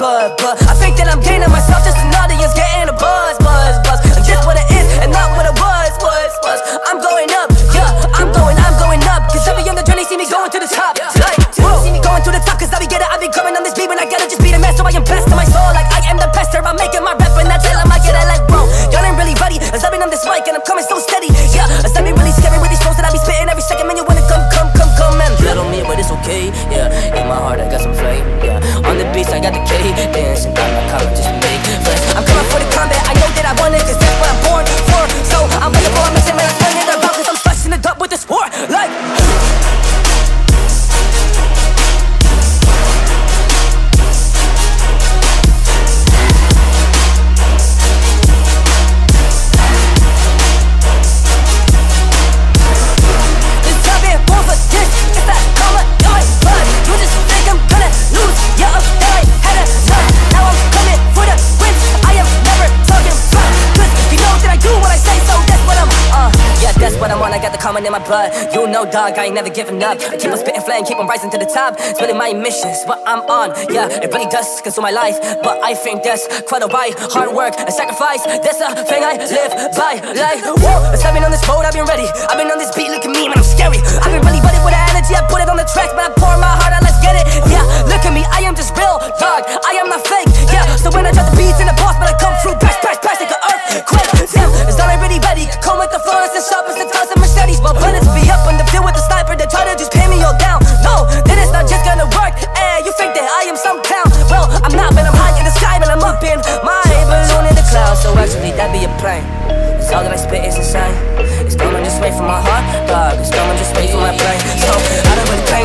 blood, but I think that I'm gaining myself just an audience getting a buzz, buzz, buzz. And just what it is and not what it was, was, was. I'm going up, yeah, I'm going, I'm going up. Cause every on the journey see me going to the top. Like, whoa, see me going to the top cause I be getting, I be coming on this beat when I gotta just be the man. So I am blessed to my soul, like I am the best. I'm making my rap and I tell them I get it like, bro, y'all ain't really ready. As I've been on this mic and I'm coming so steady, dancing down my collar just karma in my blood. You know, dog, I ain't never giving up. I keep on spitting flame, keep on rising to the top. It's really my mission, it's what I'm on, yeah, it really does consume my life. But I think that's quite a alright. Hard work and sacrifice, that's the thing I live by. Like, whoa, I've been on this road, I've been ready. I've been on this beat, look at me, man, I'm scary. I've been really ready with the energy, I put it on the track, but I pour my heart out, let's get it. Yeah, look at me, I am just real, dog. I am not fake, yeah. So when I drop the beats It's all that I spit is insane. It's coming just straight from my heart, dog. It's coming just straight from my brain. So I don't really game.